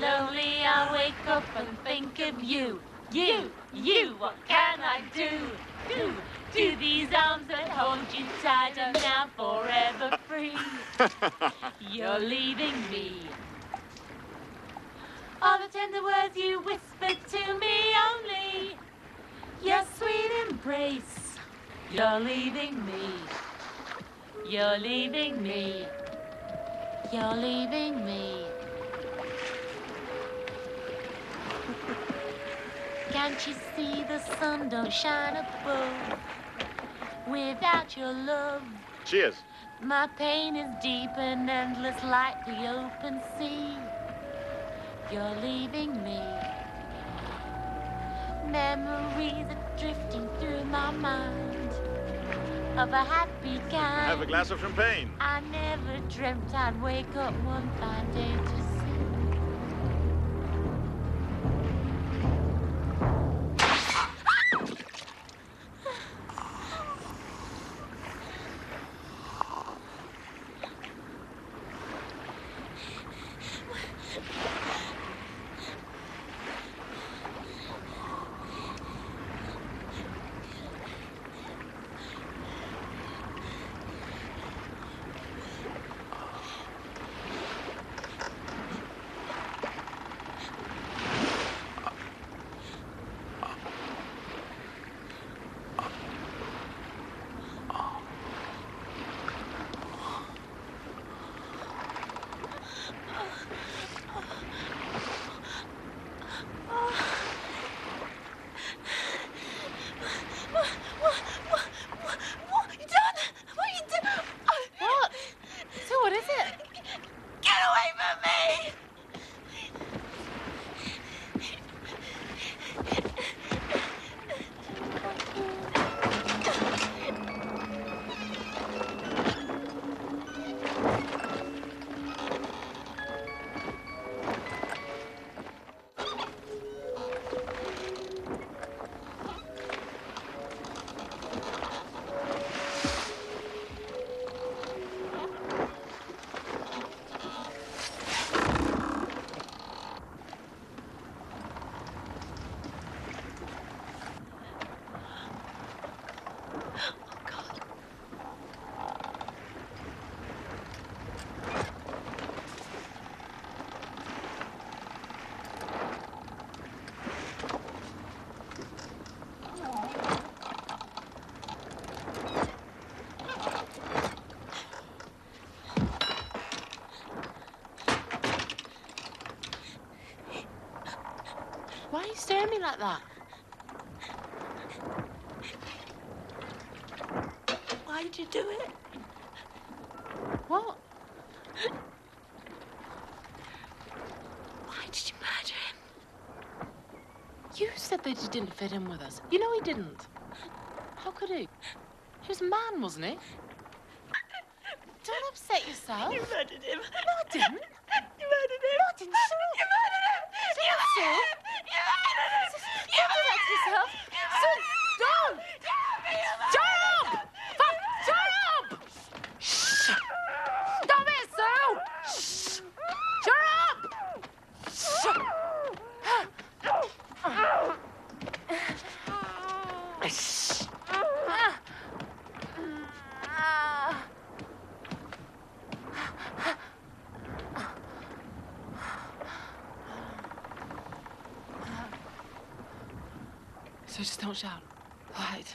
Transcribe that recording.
Lonely, I wake up and think of you. You, you, what can I do? Do, do these arms that hold you tight, I'm now forever free. You're leaving me. All the tender words you whispered to me only. Your sweet embrace. You're leaving me. You're leaving me. You're leaving me. Can't you see the sun don't shine above without your love? Cheers. My pain is deep and endless like the open sea. You're leaving me. Memories are drifting through my mind of a happy kind. Have a glass of champagne. I never dreamt I'd wake up one fine day to see. What? So what is it? Get away from me! You staring at me like that? Why did you do it? What? Why did you murder him? You said that he didn't fit in with us. You know he didn't. How could he? He was a man, wasn't he? Don't upset yourself. You murdered him. No, I didn't. You murdered him. No, I didn't. Shut up. You murdered him. Shut You up, murdered Sue. him. You murdered him. Don't do that to yourself. Sue, don't. Shut up! Fuck, shut up! Shh. Stop it, Sue! Shh. Shut up! Shut. Shh. Ah. So just don't shout. All right.